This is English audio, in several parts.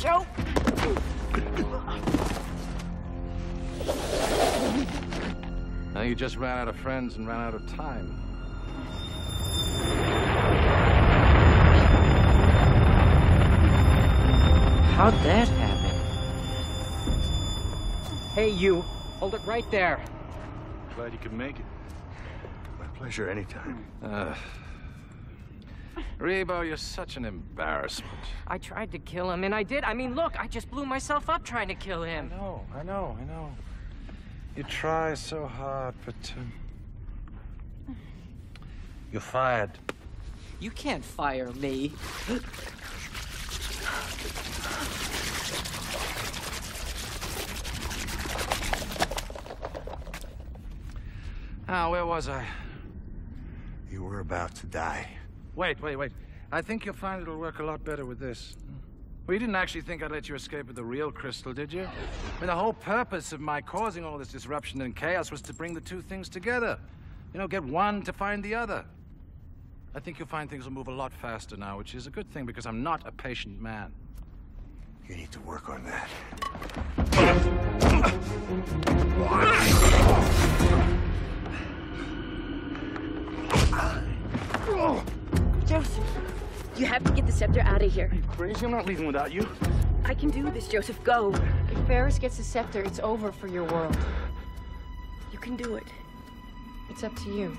Joe. Now you just ran out of friends and ran out of time. How'd that happen? Hey, you. Hold it right there. Glad you could make it. My pleasure anytime. Uh, Rebo, you're such an embarrassment. I tried to kill him, and I did. I mean, look, I just blew myself up trying to kill him. I know, I know, I know. You try so hard, but um, you're fired. You can't fire me. Ah, where was I? You were about to die. Wait, wait, wait. I think you'll find it'll work a lot better with this. Well, you didn't actually think I'd let you escape with the real crystal, did you? I mean, the whole purpose of my causing all this disruption and chaos was to bring the two things together. You know, get one to find the other. I think you'll find things will move a lot faster now, which is a good thing because I'm not a patient man. You need to work on that. You have to get the scepter out of here. Are you crazy? I'm not leaving without you. I can do this, Joseph. Go. If Ferris gets the scepter, it's over for your world. You can do it. It's up to you.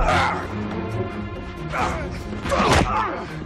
Ah! ah! ah! ah!